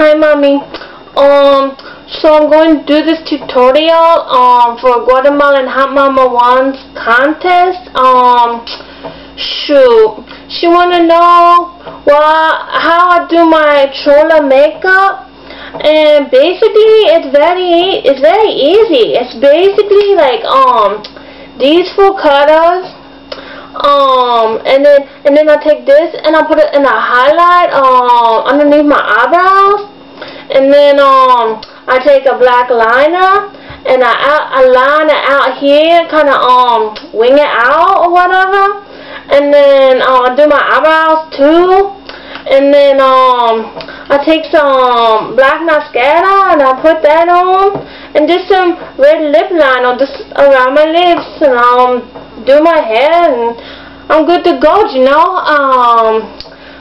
Hi, mommy. Um, so I'm going to do this tutorial um for Guatemalan Hot Mama One's contest. Um, shoot, she wanna know what how I do my chola makeup. And basically, it's very it's very easy. It's basically like um these four colors um and then and then I take this and I put it in a highlight um underneath my eyebrows and then um I take a black liner and I out I line it out here kind of um wing it out or whatever and then uh, I do my eyebrows too and then um I take some black mascara and I put that on and just some red lip liner just around my lips and um do my hair and I'm good to go, you know. Um,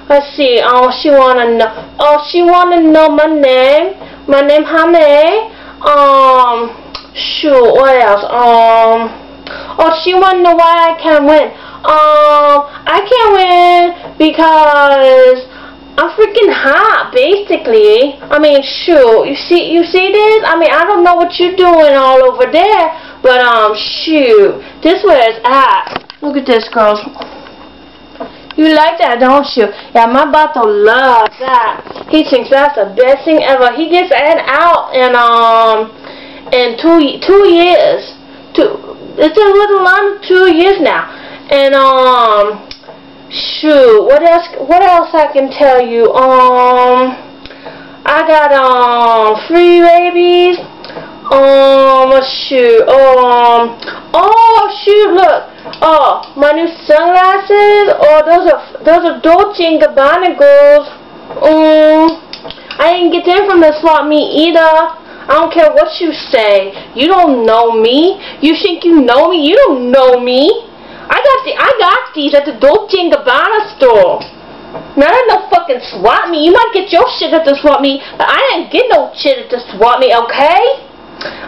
let's see. Oh, she wanna know. Oh, she wanna know my name. My name Jaime. Um, shoot. What else? Um, oh, she wanna know why I can't win. Um, I can't win because I'm freaking hot, basically. I mean, shoot. You see, you see this? I mean, I don't know what you're doing all over there, but um, shoot. This where it's at. Look at this, girls. You like that, don't you? Yeah, my Bato loves that. He thinks that's the best thing ever. He gets that out in um in two two years. Two. It's a little under two years now. And um, shoot, what else? What else I can tell you? Um, I got um free babies. Um, shoot. Um, oh shoot, look. Oh, my new sunglasses. Oh, those are those are Dolce and Gabbana girls. Um, I didn't get them from the swap meet either. I don't care what you say. You don't know me. You think you know me? You don't know me. I got the I got these at the Dolce Gabbana store. Not at the fucking swap meet. You might get your shit at the swap meet, but I didn't get no shit at the swap meet, okay?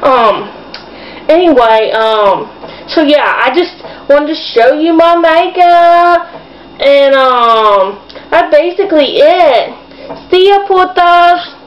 Um, anyway, um, so yeah, I just wanted to show you my makeup, and um, that's basically it. See ya, putas.